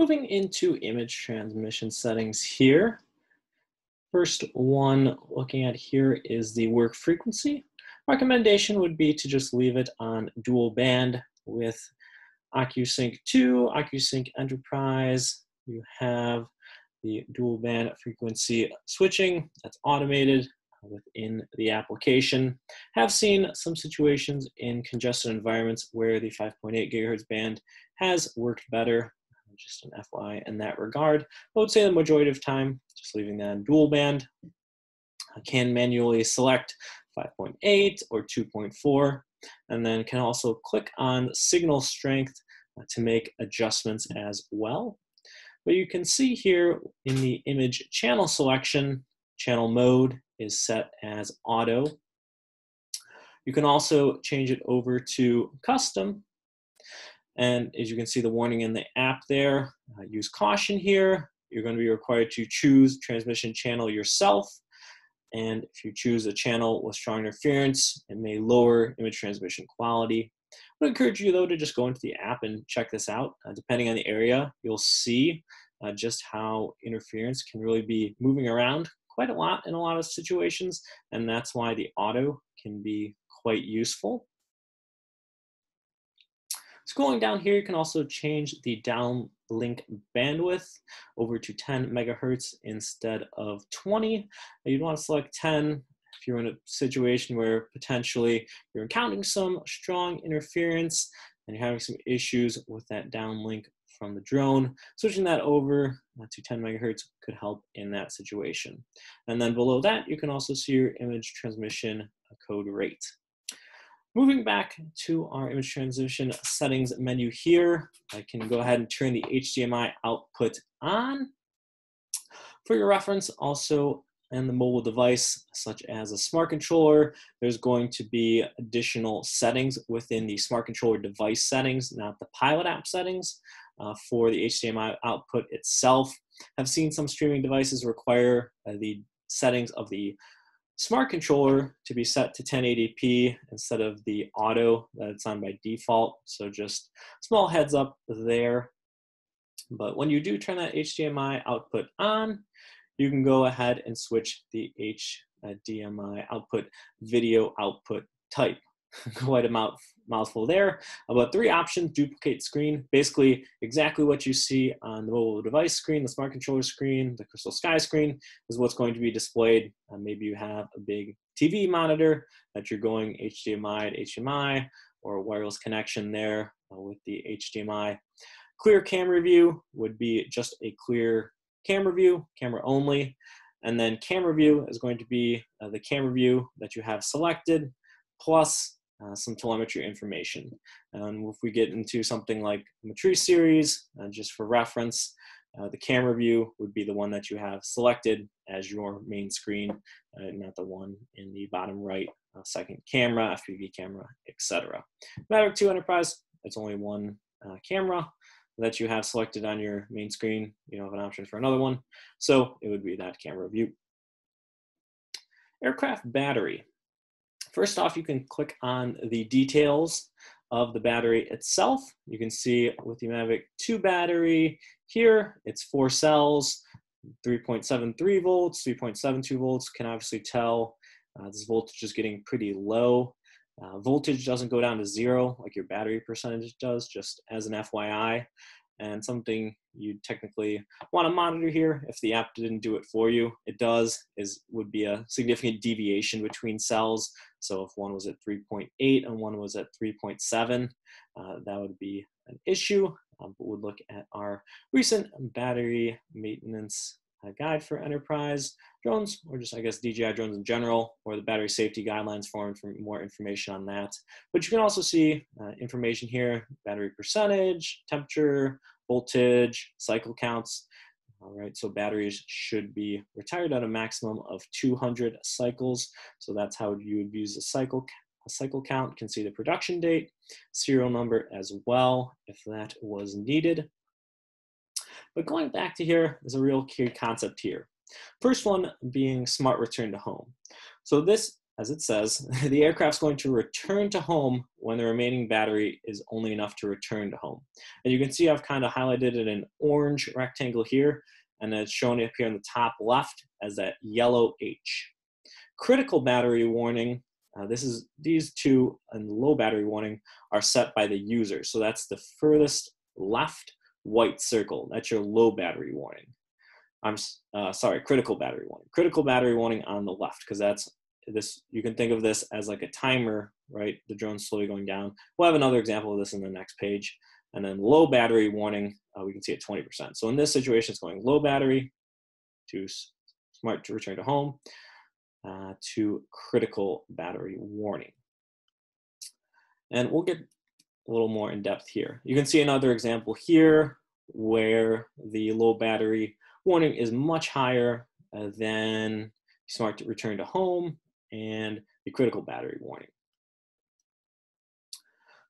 Moving into image transmission settings here. First one looking at here is the work frequency. Recommendation would be to just leave it on dual band with OcuSync 2, OcuSync Enterprise. You have the dual band frequency switching that's automated within the application. Have seen some situations in congested environments where the 5.8 gigahertz band has worked better. Just an FY in that regard. I would say the majority of time, just leaving that in dual band. I can manually select 5.8 or 2.4, and then can also click on signal strength uh, to make adjustments as well. But you can see here in the image channel selection, channel mode is set as auto. You can also change it over to custom. And as you can see the warning in the app there, uh, use caution here. You're going to be required to choose transmission channel yourself. And if you choose a channel with strong interference, it may lower image transmission quality. I would encourage you though to just go into the app and check this out. Uh, depending on the area, you'll see uh, just how interference can really be moving around quite a lot in a lot of situations, and that's why the auto can be quite useful. Scrolling down here, you can also change the downlink bandwidth over to 10 megahertz instead of 20. You'd want to select 10 if you're in a situation where potentially you're encountering some strong interference and you're having some issues with that downlink from the drone. Switching that over uh, to 10 megahertz could help in that situation. And then below that, you can also see your image transmission code rate. Moving back to our image transmission settings menu here, I can go ahead and turn the HDMI output on. For your reference, also and the mobile device, such as a smart controller, there's going to be additional settings within the smart controller device settings, not the pilot app settings uh, for the HDMI output itself. I've seen some streaming devices require uh, the settings of the smart controller to be set to 1080p instead of the auto that it's on by default. So just small heads up there. But when you do turn that HDMI output on, you can go ahead and switch the HDMI output video output type. Quite a mouth, mouthful there. About three options, duplicate screen, basically exactly what you see on the mobile device screen, the smart controller screen, the CrystalSky screen is what's going to be displayed. Uh, maybe you have a big TV monitor that you're going HDMI to HDMI or wireless connection there uh, with the HDMI. Clear camera view would be just a clear camera view, camera only. And then camera view is going to be uh, the camera view that you have selected plus uh, some telemetry information. And if we get into something like Matrice series, uh, just for reference, uh, the camera view would be the one that you have selected as your main screen, uh, not the one in the bottom right, uh, second camera, FPV camera, etc. Mavic 2 Enterprise, it's only one camera, that you have selected on your main screen. You don't have an option for another one. So it would be that camera view. Aircraft battery. First off, you can click on the details of the battery itself. You can see with the Mavic 2 battery here, it's four cells, 3.73 volts, 3.72 volts. Can obviously tell uh, this voltage is getting pretty low. Uh, voltage doesn't go down to zero like your battery percentage does, just as an FYI. And something you technically want to monitor here, if the app didn't do it for you, it does, is would be a significant deviation between cells. So if one was at 3.8 and one was at 3.7, uh, that would be an issue. Um, but we'll look at our recent battery maintenance a guide for enterprise drones, or just I guess DJI drones in general, or the battery safety guidelines form for more information on that. But you can also see uh, information here, battery percentage, temperature, voltage, cycle counts. All right, so batteries should be retired at a maximum of 200 cycles. So that's how you would use a cycle a cycle count, can see the production date, serial number as well, if that was needed. But going back to here is a real key concept here. First one being smart return to home. So this as it says, the aircraft's going to return to home when the remaining battery is only enough to return to home. And you can see I've kind of highlighted it in orange rectangle here, and it's shown up here in the top left as that yellow H. Critical battery warning, uh, this is these two and low battery warning are set by the user. So that's the furthest left white circle. That's your low battery warning. I'm uh, sorry, critical battery warning. Critical battery warning on the left because that's this. You can think of this as like a timer, right? The drone's slowly going down. We'll have another example of this in the next page. And then low battery warning, uh, we can see at 20%. So in this situation, it's going low battery to smart to return to home uh, to critical battery warning. And we'll get a little more in depth here. You can see another example here where the low battery warning is much higher uh, than smart to return to home and the critical battery warning.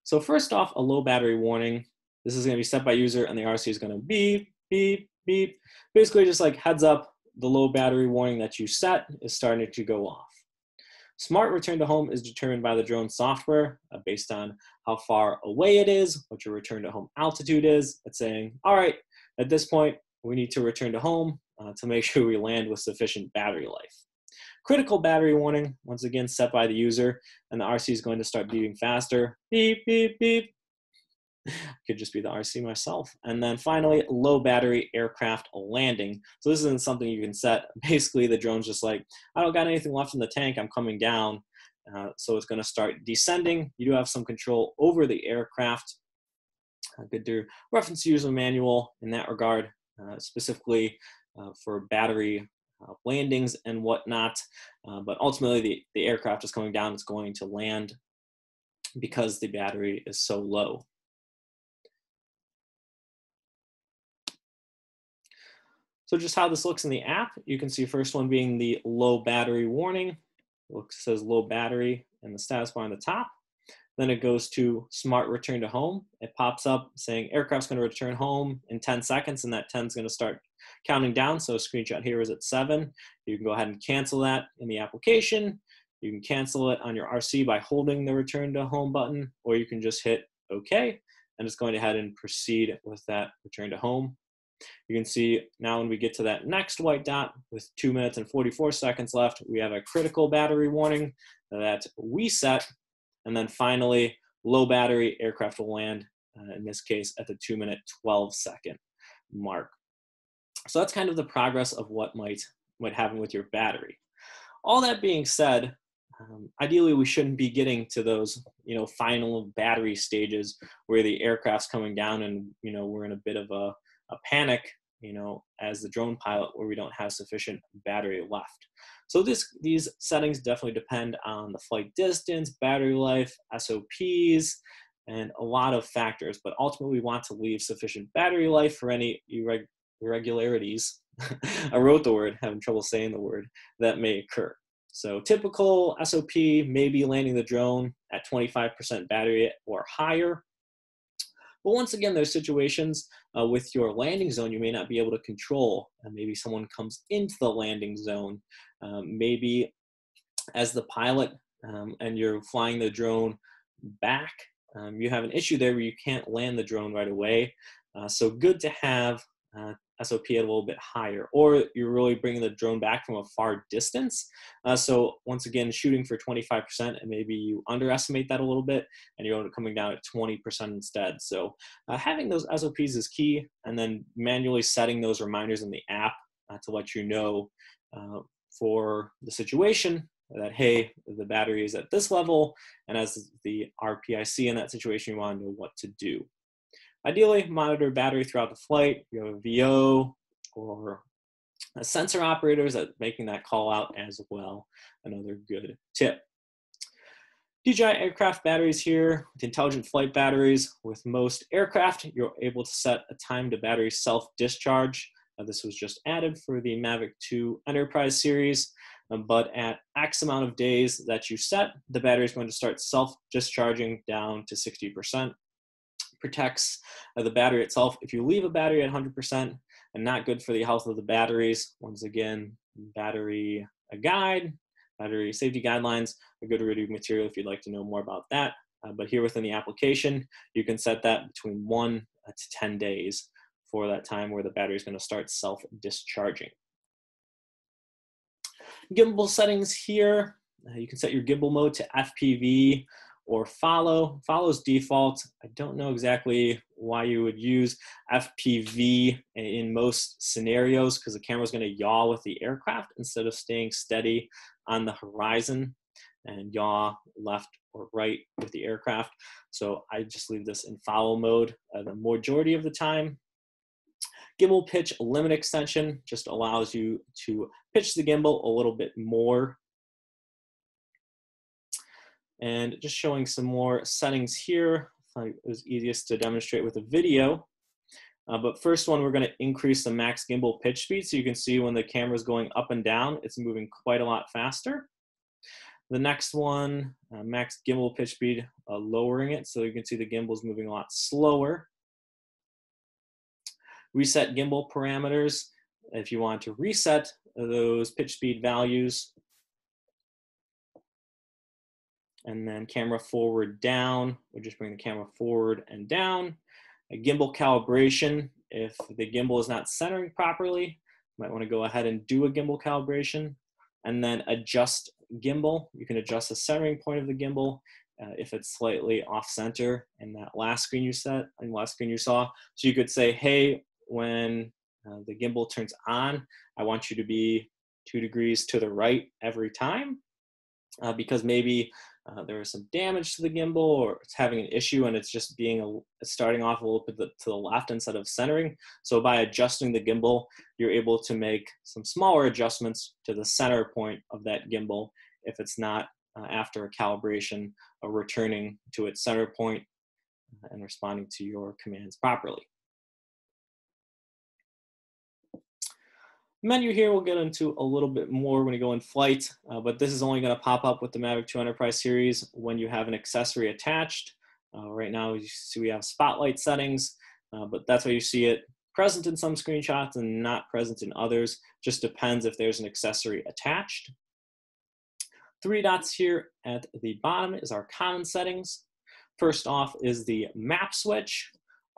So first off, a low battery warning. This is going to be set by user and the RC is going to beep, beep, beep. Basically just like heads up, the low battery warning that you set is starting to go off. Smart return to home is determined by the drone software uh, based on how far away it is, what your return to home altitude is. It's saying, all right, at this point, we need to return to home uh, to make sure we land with sufficient battery life. Critical battery warning, once again set by the user, and the RC is going to start beeping faster. Beep, beep, beep. Could just be the RC myself. And then finally, low battery aircraft landing. So this isn't something you can set. Basically, the drone's just like, I don't got anything left in the tank, I'm coming down. Uh, so it's going to start descending. You do have some control over the aircraft. Uh, good to reference user manual in that regard, uh, specifically uh, for battery uh, landings and whatnot. Uh, but ultimately, the, the aircraft is coming down. It's going to land because the battery is so low. So just how this looks in the app, you can see first one being the low battery warning. It says low battery and the status bar on the top. Then it goes to smart return to home. It pops up saying aircraft's going to return home in 10 seconds, and that 10 is going to start counting down. So a screenshot here is at seven. You can go ahead and cancel that in the application. You can cancel it on your RC by holding the return to home button, or you can just hit OK, and it's going to head and proceed with that return to home. You can see now when we get to that next white dot with two minutes and 44 seconds left, we have a critical battery warning that we set. And then finally, low battery aircraft will land, uh, in this case, at the two minute 12 second mark. So that's kind of the progress of what might, might happen with your battery. All that being said, um, ideally we shouldn't be getting to those you know final battery stages where the aircraft's coming down and you know we're in a bit of a a panic, you know, as the drone pilot where we don't have sufficient battery left. So this, these settings definitely depend on the flight distance, battery life, SOPs, and a lot of factors, but ultimately we want to leave sufficient battery life for any irreg irregularities, I wrote the word, having trouble saying the word, that may occur. So typical SOP may be landing the drone at 25% battery or higher, but once again, there's situations uh, with your landing zone you may not be able to control. Uh, maybe someone comes into the landing zone. Um, maybe as the pilot um, and you're flying the drone back, um, you have an issue there where you can't land the drone right away. Uh, so good to have uh, SOP a little bit higher, or you're really bringing the drone back from a far distance. Uh, so once again, shooting for 25%, and maybe you underestimate that a little bit, and you're coming down at 20% instead. So uh, having those SOPs is key, and then manually setting those reminders in the app uh, to let you know uh, for the situation that hey, the battery is at this level, and as the RPIC in that situation, you want to know what to do. Ideally, monitor battery throughout the flight. You have a VO or a sensor operators that making that call out as well. Another good tip. DJI aircraft batteries here with intelligent flight batteries. With most aircraft, you're able to set a time to battery self-discharge. Uh, this was just added for the Mavic 2 Enterprise series, um, but at X amount of days that you set, the battery is going to start self-discharging down to 60% protects uh, the battery itself. If you leave a battery at 100% and not good for the health of the batteries, once again, battery a guide, battery safety guidelines, a good reading material if you'd like to know more about that. Uh, but here within the application, you can set that between one uh, to 10 days for that time where the battery is going to start self-discharging. Gimbal settings here, uh, you can set your gimbal mode to FPV or follow. Follow's default. I don't know exactly why you would use FPV in most scenarios because the camera is going to yaw with the aircraft instead of staying steady on the horizon and yaw left or right with the aircraft. So I just leave this in follow mode uh, the majority of the time. Gimbal pitch limit extension just allows you to pitch the gimbal a little bit more and just showing some more settings here. It was easiest to demonstrate with a video. Uh, but first one, we're going to increase the max gimbal pitch speed. So you can see when the camera is going up and down, it's moving quite a lot faster. The next one, uh, max gimbal pitch speed, uh, lowering it. So you can see the gimbal is moving a lot slower. Reset gimbal parameters. If you want to reset those pitch speed values, and then camera forward down. We'll just bring the camera forward and down. A gimbal calibration, if the gimbal is not centering properly, might want to go ahead and do a gimbal calibration. And then adjust gimbal. You can adjust the centering point of the gimbal uh, if it's slightly off center in that last screen you set and last screen you saw. So you could say, hey, when uh, the gimbal turns on, I want you to be two degrees to the right every time uh, because maybe uh, there is some damage to the gimbal or it's having an issue and it's just being a, starting off a little bit to the left instead of centering. So by adjusting the gimbal, you're able to make some smaller adjustments to the center point of that gimbal if it's not uh, after a calibration or returning to its center uh, and responding to your commands properly. Menu here we'll get into a little bit more when you go in flight, uh, but this is only going to pop up with the Mavic 2 Enterprise series when you have an accessory attached. Uh, right now you see we have spotlight settings, uh, but that's why you see it present in some screenshots and not present in others. Just depends if there's an accessory attached. Three dots here at the bottom is our common settings. First off is the map switch.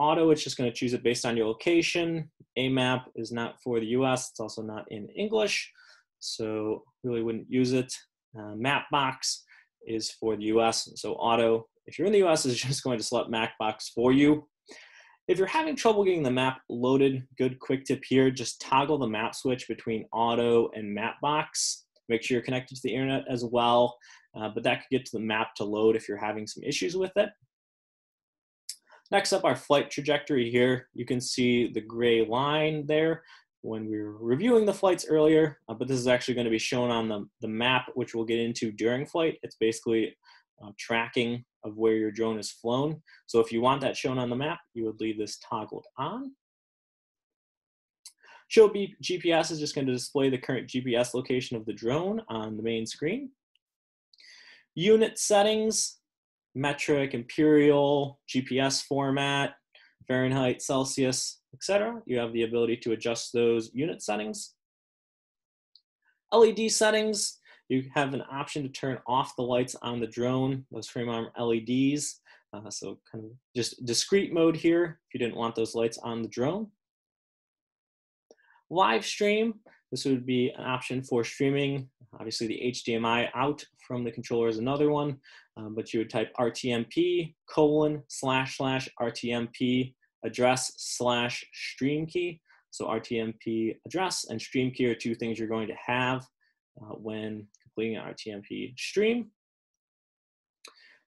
Auto, it's just going to choose it based on your location. AMAP is not for the US, it's also not in English, so really wouldn't use it. Uh, Mapbox is for the US, so Auto, if you're in the US, is just going to select Mapbox for you. If you're having trouble getting the map loaded, good quick tip here, just toggle the map switch between Auto and Mapbox. Make sure you're connected to the internet as well, uh, but that could get to the map to load if you're having some issues with it. Next up, our flight trajectory here. You can see the gray line there when we were reviewing the flights earlier, uh, but this is actually going to be shown on the, the map, which we'll get into during flight. It's basically uh, tracking of where your drone is flown. So if you want that shown on the map, you would leave this toggled on. Show GPS is just going to display the current GPS location of the drone on the main screen. Unit settings, metric, imperial, GPS format, Fahrenheit, Celsius, etc. You have the ability to adjust those unit settings. LED settings, you have an option to turn off the lights on the drone, those frame arm LEDs. Uh, so kind of just discrete mode here if you didn't want those lights on the drone. Live stream, this would be an option for streaming. Obviously the HDMI out from the controller is another one, um, but you would type RTMP colon slash slash RTMP address slash stream key. So RTMP address and stream key are two things you're going to have uh, when completing an RTMP stream.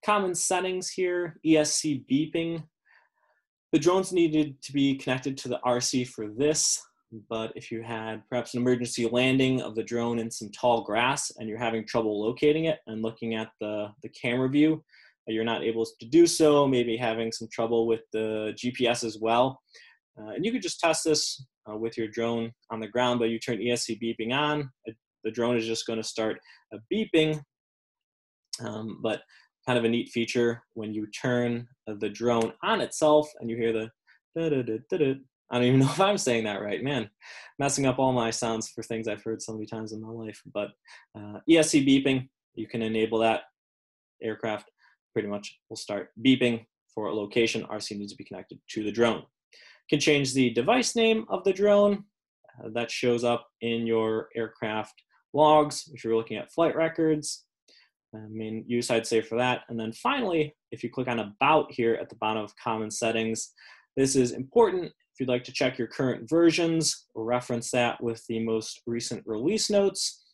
Common settings here, ESC beeping. The drones needed to be connected to the RC for this but if you had perhaps an emergency landing of the drone in some tall grass and you're having trouble locating it and looking at the, the camera view, you're not able to do so, maybe having some trouble with the GPS as well. Uh, and you could just test this uh, with your drone on the ground, but you turn ESC beeping on, the drone is just going to start uh, beeping. Um, but kind of a neat feature when you turn the drone on itself and you hear the da -da -da I don't even know if I'm saying that right. Man, messing up all my sounds for things I've heard so many times in my life. But uh, ESC beeping, you can enable that. Aircraft pretty much will start beeping for a location. RC needs to be connected to the drone. Can change the device name of the drone. Uh, that shows up in your aircraft logs if you're looking at flight records. I mean, use I'd say for that. And then finally, if you click on About here at the bottom of Common Settings, this is important if you'd like to check your current versions reference that with the most recent release notes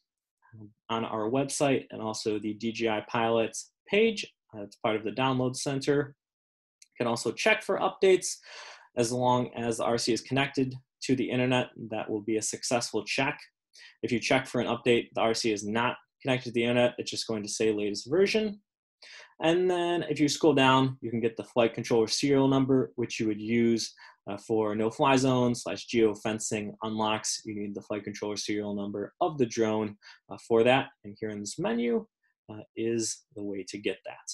on our website and also the DJI Pilots page. It's part of the Download Center. You can also check for updates as long as the RC is connected to the internet. That will be a successful check. If you check for an update, the RC is not connected to the internet, it's just going to say latest version. And then if you scroll down, you can get the flight controller serial number, which you would use uh, for no-fly zone slash geofencing unlocks. You need the flight controller serial number of the drone uh, for that. And here in this menu uh, is the way to get that.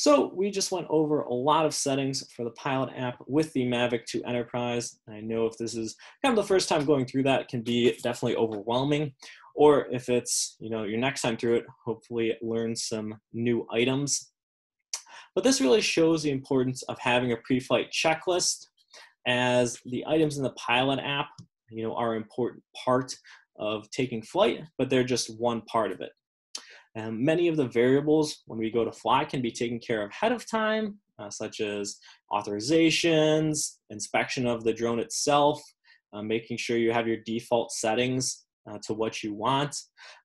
So we just went over a lot of settings for the Pilot app with the Mavic 2 Enterprise. I know if this is kind of the first time going through that, can be definitely overwhelming. Or if it's, you know, your next time through it, hopefully learn some new items. But this really shows the importance of having a pre-flight checklist as the items in the Pilot app, you know, are an important part of taking flight, but they're just one part of it. Um, many of the variables when we go to fly can be taken care of ahead of time, uh, such as authorizations, inspection of the drone itself, uh, making sure you have your default settings uh, to what you want,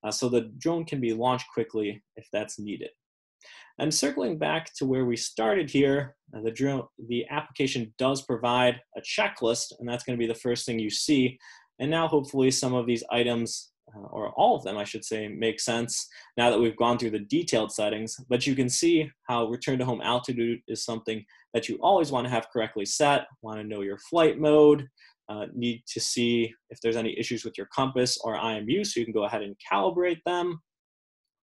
uh, so the drone can be launched quickly if that's needed. And circling back to where we started here, uh, the drone, the application does provide a checklist, and that's going to be the first thing you see. And now, hopefully, some of these items uh, or all of them, I should say, make sense now that we've gone through the detailed settings. But you can see how return to home altitude is something that you always want to have correctly set, want to know your flight mode, uh, need to see if there's any issues with your compass or IMU, so you can go ahead and calibrate them,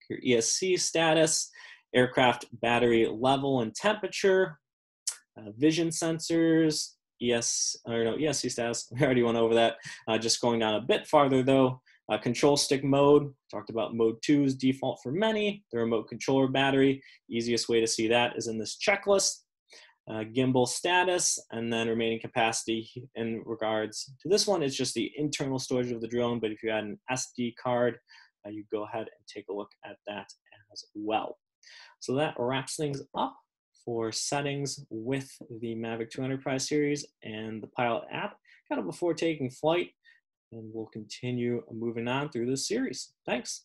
your ESC status, aircraft battery level and temperature, uh, vision sensors, ES, or no, ESC status, we already went over that. Uh, just going down a bit farther though, uh, control stick mode, talked about mode 2 is default for many. The remote controller battery, easiest way to see that is in this checklist. Uh, gimbal status, and then remaining capacity in regards to this one is just the internal storage of the drone, but if you had an SD card, uh, you go ahead and take a look at that as well. So that wraps things up for settings with the Mavic 2 Enterprise series and the Pilot app, kind of before taking flight and we'll continue moving on through this series. Thanks.